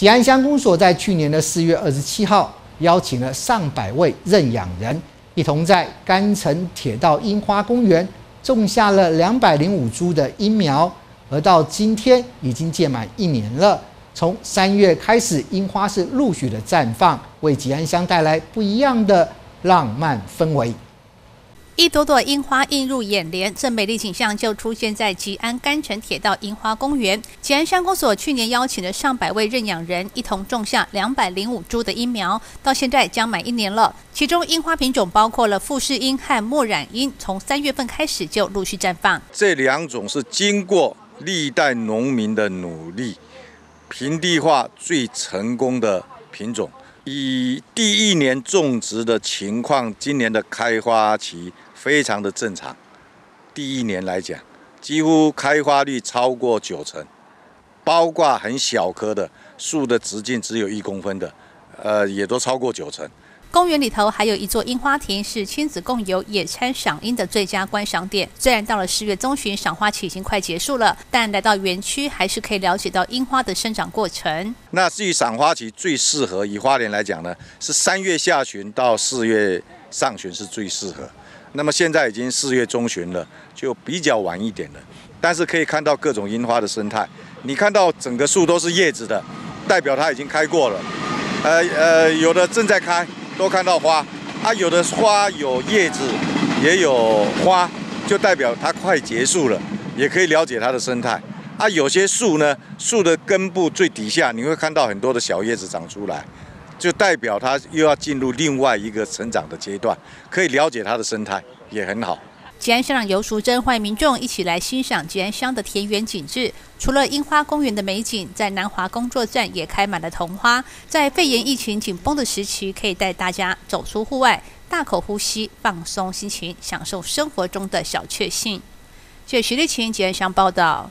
吉安乡公所在去年的四月二十七号，邀请了上百位认养人，一同在甘城铁道樱花公园种下了两百零五株的樱苗，而到今天已经届满一年了。从三月开始，樱花是陆续的绽放，为吉安乡带来不一样的浪漫氛围。一朵朵樱花映入眼帘，这美丽景象就出现在吉安甘城铁道樱花公园。吉安乡公所去年邀请了上百位认养人，一同种下两百零五株的樱苗，到现在将满一年了。其中樱花品种包括了富士樱和墨染樱，从三月份开始就陆续绽放。这两种是经过历代农民的努力，平地化最成功的品种。以第一年种植的情况，今年的开花期。非常的正常，第一年来讲，几乎开花率超过九成，包括很小棵的树的直径只有一公分的，呃，也都超过九成。公园里头还有一座樱花亭，是亲子共游、野餐赏樱的最佳观赏点。虽然到了十月中旬，赏花期已经快结束了，但来到园区还是可以了解到樱花的生长过程。那至于赏花期最适合以花莲来讲呢，是三月下旬到四月上旬是最适合。那么现在已经四月中旬了，就比较晚一点了，但是可以看到各种樱花的生态。你看到整个树都是叶子的，代表它已经开过了。呃呃，有的正在开，都看到花。啊，有的花有叶子，也有花，就代表它快结束了，也可以了解它的生态。啊，有些树呢，树的根部最底下你会看到很多的小叶子长出来。就代表它又要进入另外一个成长的阶段，可以了解它的生态也很好。吉安乡长游淑珍欢迎民众一起来欣赏吉安乡的田园景致。除了樱花公园的美景，在南华工作站也开满了桐花。在肺炎疫情紧绷的时期，可以带大家走出户外，大口呼吸，放松心情，享受生活中的小确幸。谢徐立琴吉安乡报道。